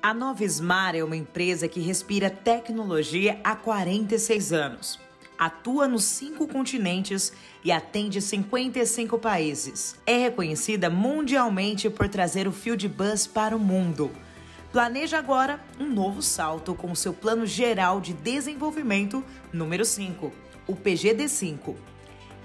A Nova Smart é uma empresa que respira tecnologia há 46 anos. Atua nos cinco continentes e atende 55 países. É reconhecida mundialmente por trazer o Field Bus para o mundo. Planeja agora um novo salto com seu Plano Geral de Desenvolvimento número 5, o PGD5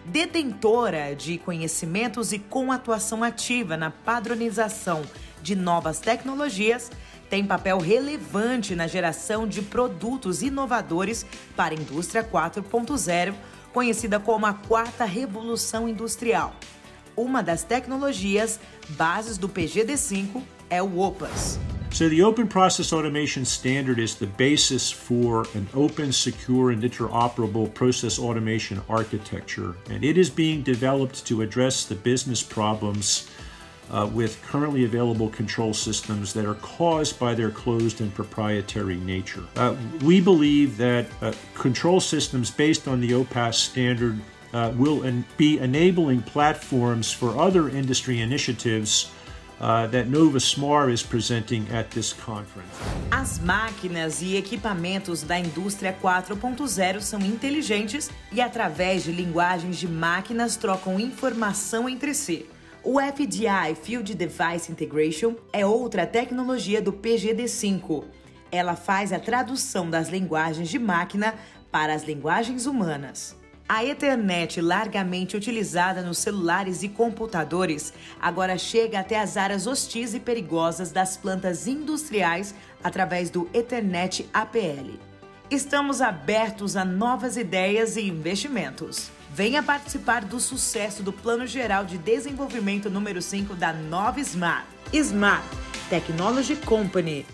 detentora de conhecimentos e com atuação ativa na padronização de novas tecnologias, tem papel relevante na geração de produtos inovadores para a indústria 4.0, conhecida como a quarta revolução industrial. Uma das tecnologias bases do PGD5 é o OPAS. So the Open Process Automation Standard is the basis for an open, secure, and interoperable process automation architecture, and it is being developed to address the business problems uh, with currently available control systems that are caused by their closed and proprietary nature. Uh, we believe that uh, control systems based on the OPAS standard uh, will be enabling platforms for other industry initiatives uh, that Nova Smart is presenting at this conference. As máquinas e equipamentos da indústria 4.0 são inteligentes e através de linguagens de máquinas trocam informação entre si. O FDI Field Device Integration é outra tecnologia do PGD5. Ela faz a tradução das linguagens de máquina para as linguagens humanas. A Ethernet, largamente utilizada nos celulares e computadores, agora chega até as áreas hostis e perigosas das plantas industriais através do Ethernet APL. Estamos abertos a novas ideias e investimentos. Venha participar do sucesso do Plano Geral de Desenvolvimento número 5 da Nova Smart. Smart Technology Company